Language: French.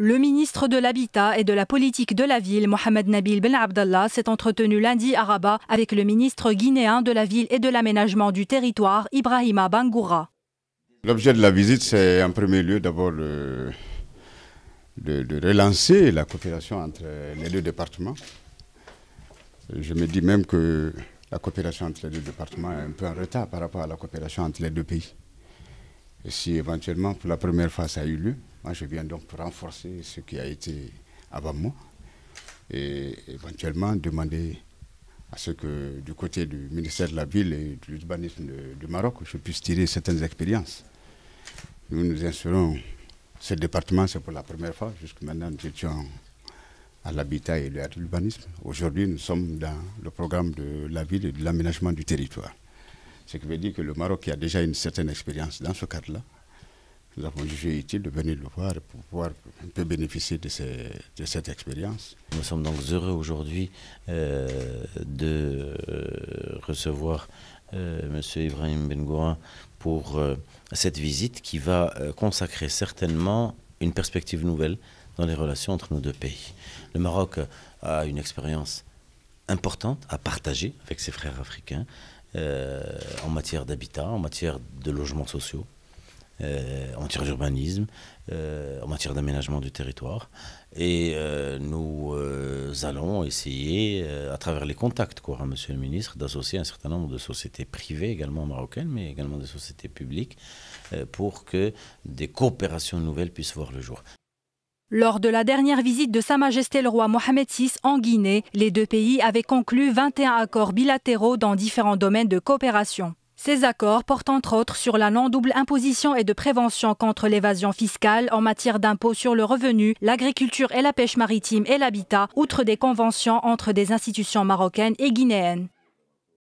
Le ministre de l'Habitat et de la politique de la ville, Mohamed Nabil Ben Abdallah, s'est entretenu lundi à Rabat avec le ministre guinéen de la ville et de l'aménagement du territoire, Ibrahima Bangoura. L'objet de la visite, c'est en premier lieu d'abord de, relancer la coopération entre les deux départements. Je me dis même que la coopération entre les deux départements est un peu en retard par rapport à la coopération entre les deux pays. Et si éventuellement, pour la première fois, ça a eu lieu, moi je viens donc renforcer ce qui a été avant moi et éventuellement demander à ce que du côté du ministère de la Ville et de l'urbanisme du Maroc, je puisse tirer certaines expériences. Nous nous installons ce département, c'est pour la première fois. Jusque maintenant, nous étions à l'habitat et à l'urbanisme. Aujourd'hui, nous sommes dans le programme de la ville et de l'aménagement du territoire. Ce qui veut dire que le Maroc a déjà une certaine expérience dans ce cadre-là. Nous avons jugé utile de venir le voir pour pouvoir un peu bénéficier de, cette expérience. Nous sommes donc heureux aujourd'hui euh, de recevoir euh, M. Ibrahim Bengoura pour euh, cette visite qui va consacrer certainement une perspective nouvelle dans les relations entre nos deux pays. Le Maroc a une expérience importante à partager avec ses frères africains. Euh, en matière d'habitat, en matière de logements sociaux, euh, en matière d'urbanisme, euh, en matière d'aménagement du territoire. Et nous allons essayer, à travers les contacts quoi, Monsieur le ministre, d'associer un certain nombre de sociétés privées, également marocaines, mais également des sociétés publiques, pour que des coopérations nouvelles puissent voir le jour. Lors de la dernière visite de Sa Majesté le roi Mohamed VI en Guinée, les deux pays avaient conclu 21 accords bilatéraux dans différents domaines de coopération. Ces accords portent entre autres sur la non-double imposition et de prévention contre l'évasion fiscale en matière d'impôt sur le revenu, l'agriculture et la pêche maritime et l'habitat, outre des conventions entre des institutions marocaines et guinéennes.